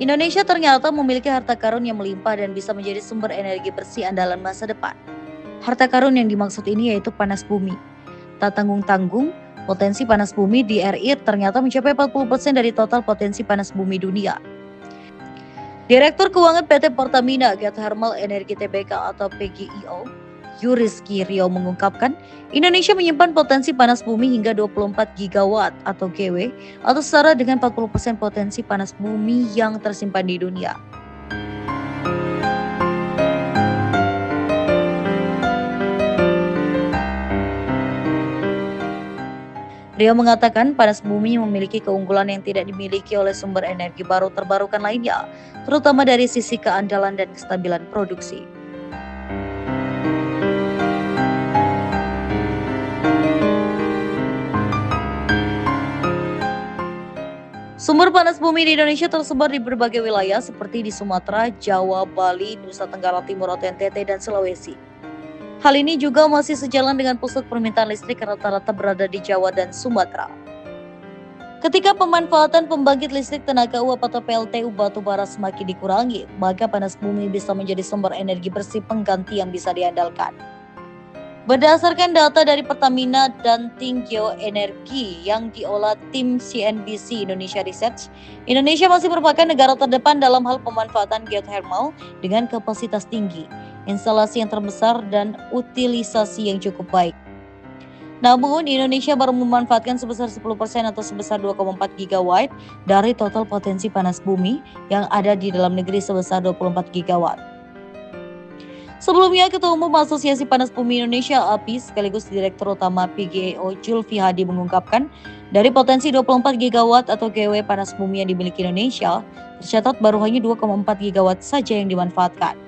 Indonesia ternyata memiliki harta karun yang melimpah dan bisa menjadi sumber energi bersih andalan masa depan. Harta karun yang dimaksud ini yaitu panas bumi. Tak tanggung-tanggung, potensi panas bumi di RI ternyata mencapai 40% dari total potensi panas bumi dunia. Direktur Keuangan PT Pertamina Geothermal Energi Tbk atau PGIO, Yuriski Rio mengungkapkan, Indonesia menyimpan potensi panas bumi hingga 24 gigawatt atau GW atau setara dengan 40% potensi panas bumi yang tersimpan di dunia. Rio mengatakan panas bumi memiliki keunggulan yang tidak dimiliki oleh sumber energi baru terbarukan lainnya, terutama dari sisi keandalan dan kestabilan produksi. Panas bumi di Indonesia tersebar di berbagai wilayah seperti di Sumatera, Jawa, Bali, Nusa Tenggara Timur atau NTT, dan Sulawesi. Hal ini juga masih sejalan dengan pusat permintaan listrik rata-rata berada di Jawa dan Sumatera. Ketika pemanfaatan pembangkit listrik tenaga uap atau PLTU batubara semakin dikurangi, maka panas bumi bisa menjadi sumber energi bersih pengganti yang bisa diandalkan. Berdasarkan data dari Pertamina dan Tim Geoenergi yang diolah tim CNBC Indonesia Research, Indonesia masih merupakan negara terdepan dalam hal pemanfaatan geothermal dengan kapasitas tinggi, instalasi yang terbesar, dan utilisasi yang cukup baik. Namun, Indonesia baru memanfaatkan sebesar 10% atau sebesar 2,4 gigawatt dari total potensi panas bumi yang ada di dalam negeri sebesar 24 gigawatt. Sebelumnya, Ketua Umum Asosiasi Panas Bumi Indonesia API sekaligus Direktur Utama PGEO Julfi Hadi mengungkapkan, dari potensi 24 gigawatt atau GW panas bumi yang dimiliki Indonesia, tercatat baru hanya 2,4 gigawatt saja yang dimanfaatkan.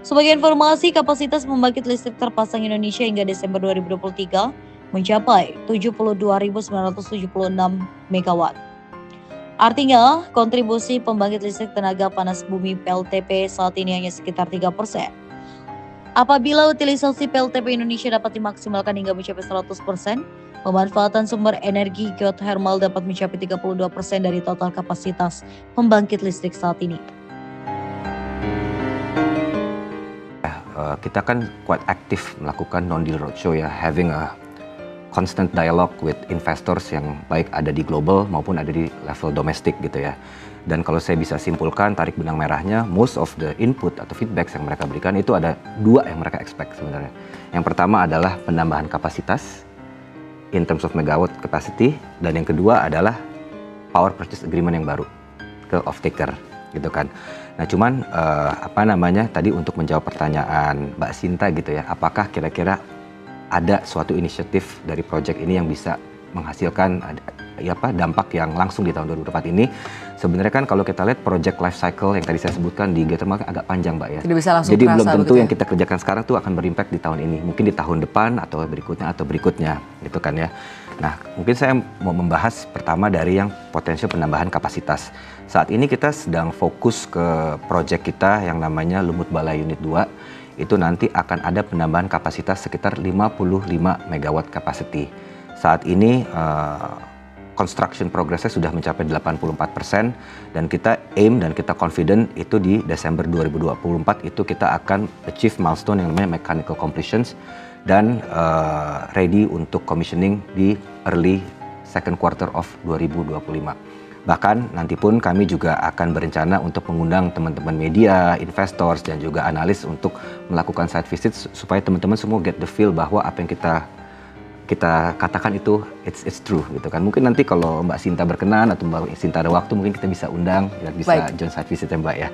Sebagai informasi, kapasitas membangkit listrik terpasang Indonesia hingga Desember 2023 mencapai 72.976 MW. Artinya, kontribusi pembangkit listrik tenaga panas bumi PLTP saat ini hanya sekitar 3 persen. Apabila utilisasi PLTP Indonesia dapat dimaksimalkan hingga mencapai 100 persen, pemanfaatan sumber energi geothermal dapat mencapai 32 persen dari total kapasitas pembangkit listrik saat ini. Eh, kita kan quite aktif melakukan non-deal roadshow ya, having a constant dialogue with investors yang baik ada di global maupun ada di level domestik gitu ya. Dan kalau saya bisa simpulkan tarik benang merahnya, most of the input atau feedback yang mereka berikan itu ada dua yang mereka expect sebenarnya. Yang pertama adalah penambahan kapasitas in terms of megawatt capacity dan yang kedua adalah power purchase agreement yang baru ke off taker gitu kan. Nah cuman uh, apa namanya tadi untuk menjawab pertanyaan Mbak Sinta gitu ya, apakah kira-kira ada suatu inisiatif dari proyek ini yang bisa menghasilkan ya apa dampak yang langsung di tahun 2024 ini sebenarnya kan kalau kita lihat project life cycle yang tadi saya sebutkan di geothermal agak panjang mbak ya. Tidak bisa langsung Jadi belum tentu ya? yang kita kerjakan sekarang tuh akan berimpact di tahun ini, mungkin di tahun depan atau berikutnya atau berikutnya gitu kan ya. Nah mungkin saya mau membahas pertama dari yang potensial penambahan kapasitas. Saat ini kita sedang fokus ke project kita yang namanya Lumut Balai Unit 2 itu nanti akan ada penambahan kapasitas sekitar 55 megawatt capacity. Saat ini uh, construction progressnya sudah mencapai 84 persen dan kita aim dan kita confident itu di Desember 2024 itu kita akan achieve milestone yang namanya mechanical completions dan uh, ready untuk commissioning di early second quarter of 2025. Bahkan nanti pun kami juga akan berencana untuk mengundang teman-teman media, investors dan juga analis untuk melakukan site visit supaya teman-teman semua get the feel bahwa apa yang kita kita katakan itu it's it's true gitu kan. Mungkin nanti kalau Mbak Sinta berkenan atau Mbak Sinta ada waktu mungkin kita bisa undang dan bisa Baik. join site visit ya Mbak ya.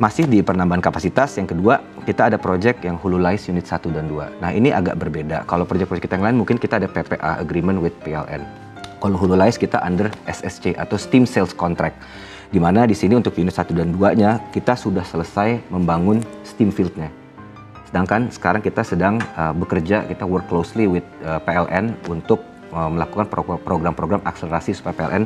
Masih di penambahan kapasitas, yang kedua kita ada project yang Hulu Lais unit 1 dan 2. Nah ini agak berbeda. Kalau project-project kita yang lain mungkin kita ada PPA agreement with PLN kalau Hololize kita under SSC atau Steam Sales Contract. Di mana di sini untuk unit 1 dan 2-nya kita sudah selesai membangun steam field-nya. Sedangkan sekarang kita sedang uh, bekerja, kita work closely with uh, PLN untuk uh, melakukan program-program akselerasi supaya PLN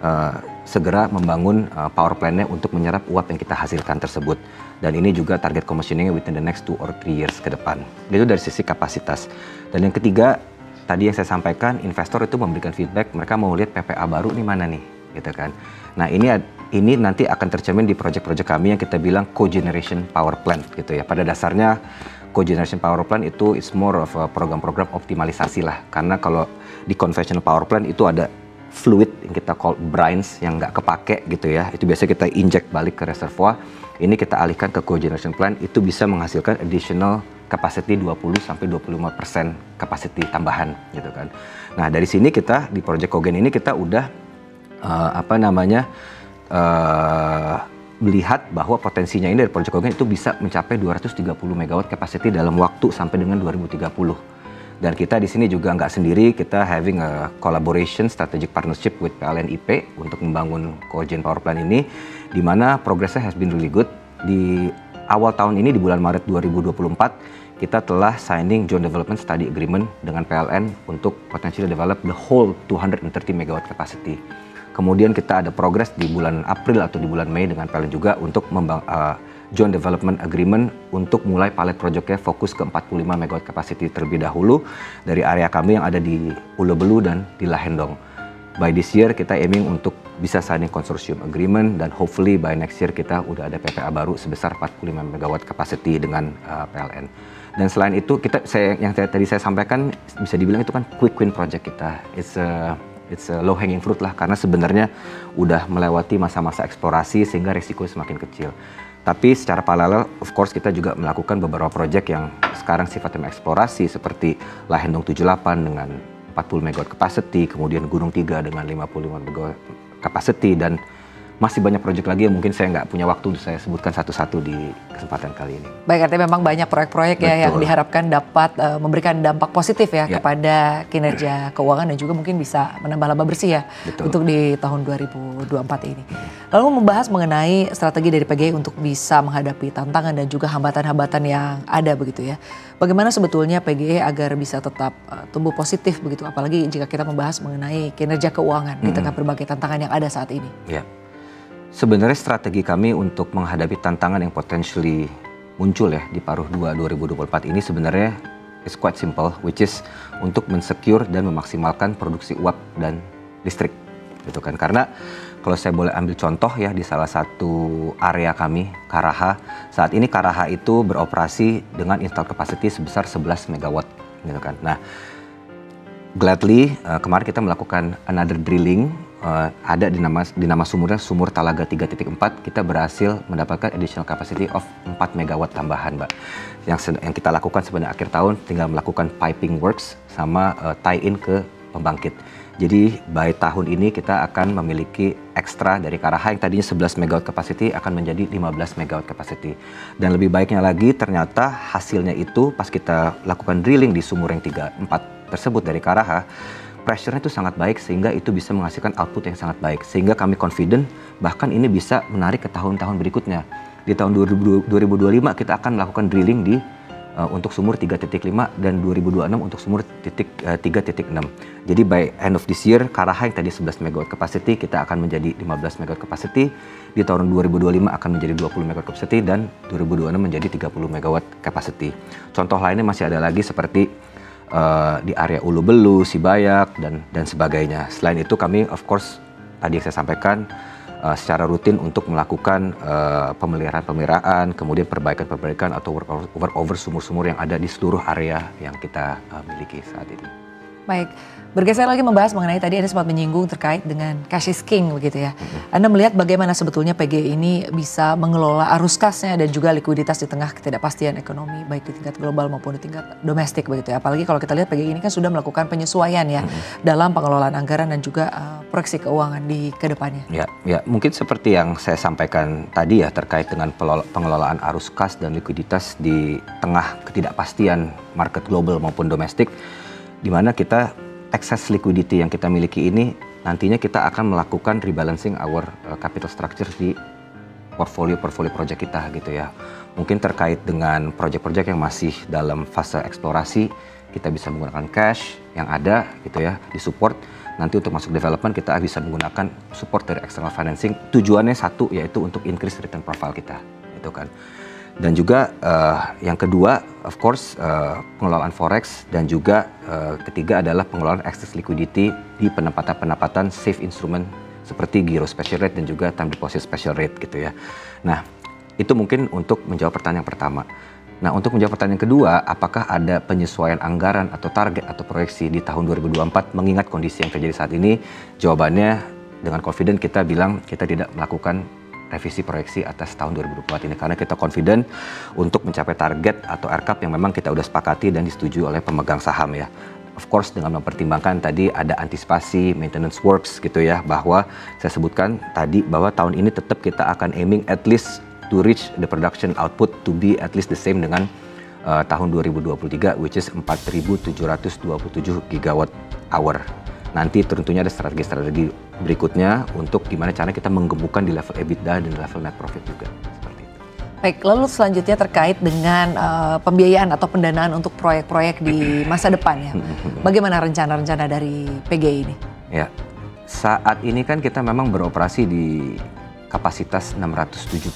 uh, segera membangun uh, power plant-nya untuk menyerap uap yang kita hasilkan tersebut. Dan ini juga target commissioning within the next two or three years ke depan. Itu dari sisi kapasitas. Dan yang ketiga, tadi yang saya sampaikan, investor itu memberikan feedback, mereka mau lihat PPA baru nih mana nih, gitu kan. Nah ini ini nanti akan tercermin di proyek-proyek kami yang kita bilang cogeneration power plant gitu ya. Pada dasarnya cogeneration power plant itu is more of program-program optimalisasi lah. Karena kalau di conventional power plant itu ada fluid yang kita call brines yang nggak kepake gitu ya. Itu biasa kita inject balik ke reservoir. Ini kita alihkan ke cogeneration plant itu bisa menghasilkan additional capacity 20 sampai 25 persen capacity tambahan gitu kan. Nah dari sini kita di project Cogen ini kita udah uh, apa namanya uh, melihat bahwa potensinya ini dari project Cogen itu bisa mencapai 230 megawatt capacity dalam waktu sampai dengan 2030 dan kita di sini juga nggak sendiri, kita having a collaboration strategic partnership with PLN IP untuk membangun cogen power plant ini, di mana progresnya has been really good. Di awal tahun ini di bulan Maret 2024 kita telah signing joint development study agreement dengan PLN untuk potentially develop the whole 230 megawatt capacity. Kemudian kita ada progres di bulan April atau di bulan Mei dengan PLN juga untuk membang, uh, joint development agreement untuk mulai pilot projectnya fokus ke 45 megawatt capacity terlebih dahulu dari area kami yang ada di Pulau Belu dan di Lahendong. By this year kita aiming untuk bisa signing consortium agreement dan hopefully by next year kita udah ada PPA baru sebesar 45 megawatt capacity dengan uh, PLN. Dan selain itu kita saya yang tadi saya sampaikan bisa dibilang itu kan quick win project kita. It's a it's a low hanging fruit lah karena sebenarnya udah melewati masa-masa eksplorasi sehingga risiko semakin kecil. Tapi secara paralel, of course kita juga melakukan beberapa proyek yang sekarang sifatnya eksplorasi seperti Lahendong 78 dengan 40 megawatt capacity, kemudian Gunung 3 dengan 55 megawatt capacity dan masih banyak proyek lagi yang mungkin saya nggak punya waktu untuk saya sebutkan satu-satu di kesempatan kali ini. Baik, artinya memang banyak proyek-proyek ya yang diharapkan dapat uh, memberikan dampak positif ya, ya kepada kinerja keuangan dan juga mungkin bisa menambah laba bersih ya Betul. untuk di tahun 2024 ini. Lalu membahas mengenai strategi dari PGI untuk bisa menghadapi tantangan dan juga hambatan-hambatan yang ada begitu ya. Bagaimana sebetulnya PGI agar bisa tetap uh, tumbuh positif begitu, apalagi jika kita membahas mengenai kinerja keuangan -hmm. di tengah berbagai tantangan yang ada saat ini. Ya. Sebenarnya strategi kami untuk menghadapi tantangan yang potentially muncul ya di paruh 2 2024 ini sebenarnya is quite simple which is untuk mensecure dan memaksimalkan produksi uap dan listrik gitu kan. Karena kalau saya boleh ambil contoh ya di salah satu area kami Karaha saat ini Karaha itu beroperasi dengan install capacity sebesar 11 megawatt gitu kan. Nah gladly uh, kemarin kita melakukan another drilling uh, ada di nama di nama sumurnya sumur Talaga 3.4 kita berhasil mendapatkan additional capacity of 4 megawatt tambahan, Mbak. Yang yang kita lakukan sebenarnya akhir tahun tinggal melakukan piping works sama uh, tie in ke pembangkit. Jadi by tahun ini kita akan memiliki ekstra dari Karaha yang tadinya 11 megawatt capacity akan menjadi 15 megawatt capacity. Dan lebih baiknya lagi ternyata hasilnya itu pas kita lakukan drilling di sumur yang 3 4 tersebut dari Karaha pressure-nya itu sangat baik sehingga itu bisa menghasilkan output yang sangat baik. Sehingga kami confident bahkan ini bisa menarik ke tahun-tahun berikutnya. Di tahun 2025 kita akan melakukan drilling di uh, untuk sumur 3.5 dan 2026 untuk sumur titik uh, 3.6 jadi by end of this year Karaha yang tadi 11 megawatt capacity kita akan menjadi 15 megawatt capacity. Di tahun 2025 akan menjadi 20 megawatt capacity dan 2026 menjadi 30 megawatt capacity. Contoh lainnya masih ada lagi seperti uh, di area Ulu Belu, Sibayak dan dan sebagainya. Selain itu kami of course tadi yang saya sampaikan uh, secara rutin untuk melakukan uh, pemeliharaan-pemeliharaan, kemudian perbaikan-perbaikan atau work over sumur-sumur yang ada di seluruh area yang kita uh, miliki saat ini. Baik, Bergeser lagi membahas mengenai tadi Anda sempat menyinggung terkait dengan cash is king begitu ya. Anda melihat bagaimana sebetulnya PG ini bisa mengelola arus kasnya dan juga likuiditas di tengah ketidakpastian ekonomi baik di tingkat global maupun di tingkat domestik begitu ya. Apalagi kalau kita lihat PG ini kan sudah melakukan penyesuaian ya dalam pengelolaan anggaran dan juga uh, proyeksi keuangan di ke depannya. Ya, ya mungkin seperti yang saya sampaikan tadi ya terkait dengan pengelolaan arus kas dan likuiditas di tengah ketidakpastian market global maupun domestik di mana kita excess liquidity yang kita miliki ini nantinya kita akan melakukan rebalancing our uh, capital structure di portfolio-portfolio project kita gitu ya. Mungkin terkait dengan project-project yang masih dalam fase eksplorasi, kita bisa menggunakan cash yang ada gitu ya, di support. nanti untuk masuk development kita bisa menggunakan support dari external financing. Tujuannya satu yaitu untuk increase return profile kita, itu kan. Dan juga uh, yang kedua, of course, uh, pengelolaan forex dan juga uh, ketiga adalah pengelolaan excess liquidity di penempatan-penempatan safe instrument seperti giro special rate dan juga time deposit special rate gitu ya. Nah, itu mungkin untuk menjawab pertanyaan pertama. Nah, untuk menjawab pertanyaan kedua, apakah ada penyesuaian anggaran atau target atau proyeksi di tahun 2024 mengingat kondisi yang terjadi saat ini? Jawabannya dengan confident kita bilang kita tidak melakukan revisi proyeksi atas tahun 2024 ini karena kita confident untuk mencapai target atau RCAP yang memang kita sudah sepakati dan disetujui oleh pemegang saham ya. Of course dengan mempertimbangkan tadi ada antisipasi maintenance works gitu ya bahwa saya sebutkan tadi bahwa tahun ini tetap kita akan aiming at least to reach the production output to be at least the same dengan uh, tahun 2023 which is 4727 gigawatt hour. Nanti tentunya ada strategi-strategi berikutnya untuk gimana caranya kita menggemukkan di level EBITDA dan level net profit juga. Seperti itu. Baik, lalu selanjutnya terkait dengan uh, pembiayaan atau pendanaan untuk proyek-proyek di masa depan ya. Bagaimana rencana-rencana dari PGI ini? Ya, saat ini kan kita memang beroperasi di kapasitas 672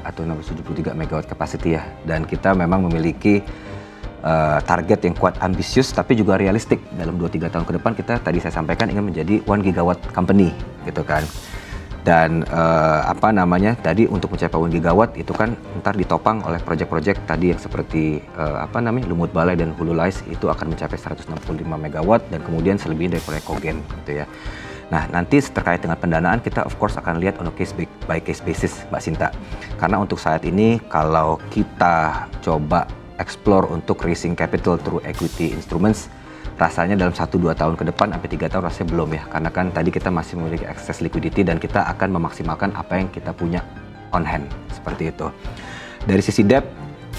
atau 673 megawatt capacity ya. Dan kita memang memiliki uh, target yang kuat ambisius tapi juga realistik dalam 2-3 tahun ke depan kita tadi saya sampaikan ingin menjadi 1 gigawatt company gitu kan. Dan uh, apa namanya tadi untuk mencapai 1 gigawatt itu kan ntar ditopang oleh proyek-proyek tadi yang seperti uh, apa namanya Lumut Balai dan Hulu Lais itu akan mencapai 165 megawatt dan kemudian selebihnya dari proyek Kogen gitu ya. Nah, nanti terkait dengan pendanaan kita of course akan lihat on a case by case basis, Mbak Sinta. Karena untuk saat ini kalau kita coba explore untuk raising capital through equity instruments, rasanya dalam 1-2 tahun ke depan sampai 3 tahun rasanya belum ya. Karena kan tadi kita masih memiliki access liquidity dan kita akan memaksimalkan apa yang kita punya on hand, seperti itu. Dari sisi debt,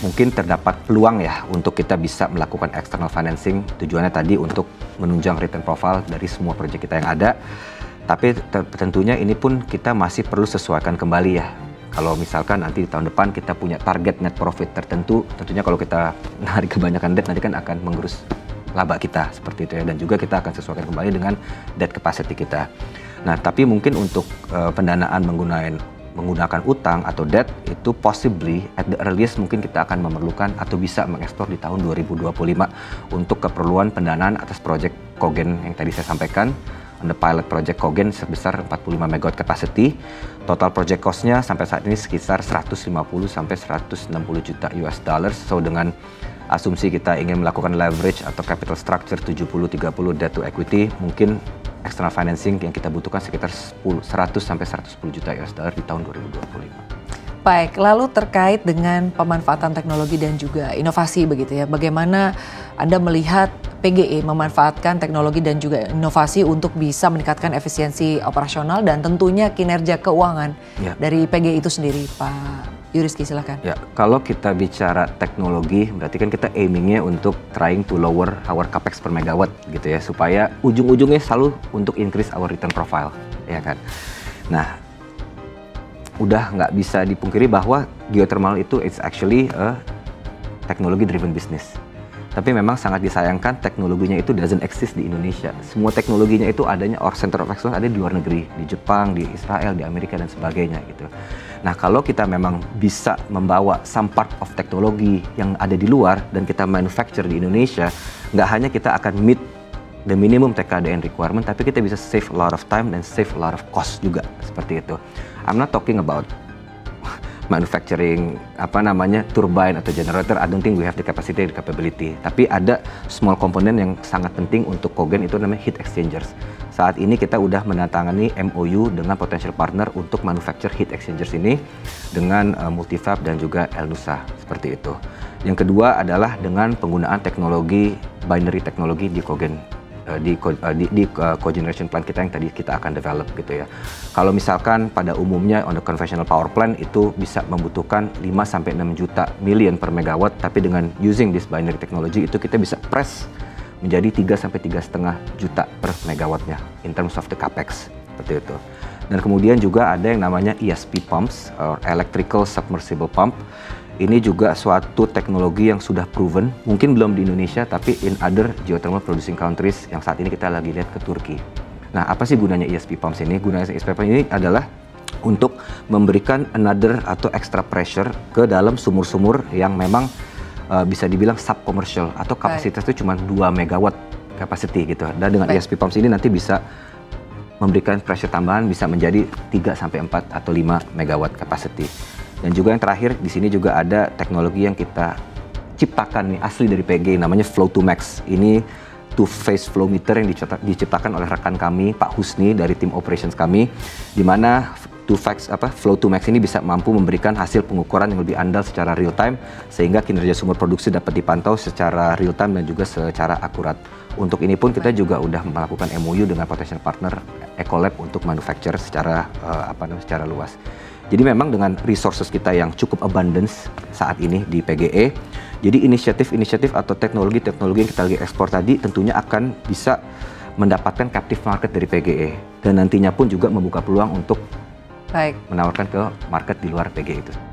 mungkin terdapat peluang ya untuk kita bisa melakukan external financing. Tujuannya tadi untuk menunjang return profile dari semua proyek kita yang ada. Tapi tentunya ini pun kita masih perlu sesuaikan kembali ya. Kalau misalkan nanti di tahun depan kita punya target net profit tertentu, tentunya kalau kita narik kebanyakan debt nanti kan akan menggerus laba kita seperti itu ya dan juga kita akan sesuaikan kembali dengan debt capacity kita. Nah, tapi mungkin untuk uh, pendanaan menggunakan menggunakan utang atau debt itu possibly at the earliest mungkin kita akan memerlukan atau bisa mengekspor di tahun 2025 untuk keperluan pendanaan atas proyek Kogen yang tadi saya sampaikan the pilot project Kogen sebesar 45 megawatt capacity. Total project cost-nya sampai saat ini sekitar 150 sampai 160 juta US dollars. So dengan asumsi kita ingin melakukan leverage atau capital structure 70-30 debt to equity, mungkin external financing yang kita butuhkan sekitar 10, 100 sampai 110 juta US dollar di tahun 2025. Baik, lalu terkait dengan pemanfaatan teknologi dan juga inovasi begitu ya. Bagaimana Anda melihat PGE memanfaatkan teknologi dan juga inovasi untuk bisa meningkatkan efisiensi operasional dan tentunya kinerja keuangan ya. dari PGE itu sendiri, Pak Yuriski silakan. Ya, kalau kita bicara teknologi, berarti kan kita aimingnya untuk trying to lower our capex per megawatt gitu ya, supaya ujung-ujungnya selalu untuk increase our return profile, ya kan. Nah, udah nggak bisa dipungkiri bahwa geothermal itu it's actually a technology driven business. Tapi memang sangat disayangkan teknologinya itu doesn't exist di Indonesia. Semua teknologinya itu adanya or center of excellence ada di luar negeri, di Jepang, di Israel, di Amerika dan sebagainya gitu. Nah, kalau kita memang bisa membawa some part of teknologi yang ada di luar dan kita manufacture di Indonesia, nggak hanya kita akan meet the minimum TKDN requirement, tapi kita bisa save a lot of time dan save a lot of cost juga seperti itu. I'm not talking about manufacturing apa namanya turbine atau generator. I don't think we have the capacity and capability. Tapi ada small komponen yang sangat penting untuk Kogen itu namanya heat exchangers. Saat ini kita udah menandatangani MOU dengan potential partner untuk manufacture heat exchangers ini dengan uh, Multifab dan juga Elnusa seperti itu. Yang kedua adalah dengan penggunaan teknologi binary teknologi di Kogen Eh, di uh, di, di uh, cogeneration plant kita yang tadi kita akan develop gitu ya. Kalau misalkan pada umumnya on the conventional power plant itu bisa membutuhkan 5 sampai 6 juta million per megawatt, tapi dengan using this binary technology itu kita bisa press menjadi 3 sampai tiga setengah juta per megawattnya in terms of the capex seperti itu. Dan kemudian juga ada yang namanya ESP pumps or electrical submersible pump ini juga suatu teknologi yang sudah proven, mungkin belum di Indonesia, tapi in other geothermal producing countries yang saat ini kita lagi lihat ke Turki. Nah, apa sih gunanya ESP pumps ini? Gunanya ESP pumps ini adalah untuk memberikan another atau extra pressure ke dalam sumur-sumur yang memang uh, bisa dibilang sub commercial atau kapasitas itu cuma 2 megawatt capacity gitu. Dan dengan Baik. ESP pumps ini nanti bisa memberikan pressure tambahan bisa menjadi 3 sampai 4 atau 5 megawatt capacity. Dan juga yang terakhir di sini juga ada teknologi yang kita ciptakan nih asli dari PG namanya Flow to Max. Ini two phase flow meter yang diciptakan oleh rekan kami Pak Husni dari tim operations kami di mana two fax apa flow to max ini bisa mampu memberikan hasil pengukuran yang lebih andal secara real time sehingga kinerja sumber produksi dapat dipantau secara real time dan juga secara akurat. Untuk ini pun kita juga udah melakukan MOU dengan potential partner Ecolab untuk manufacture secara uh, apa namanya secara luas. Jadi memang dengan resources kita yang cukup abundance saat ini di PGE, jadi inisiatif-inisiatif atau teknologi-teknologi yang kita lagi ekspor tadi tentunya akan bisa mendapatkan captive market dari PGE dan nantinya pun juga membuka peluang untuk Baik. menawarkan ke market di luar PGE itu.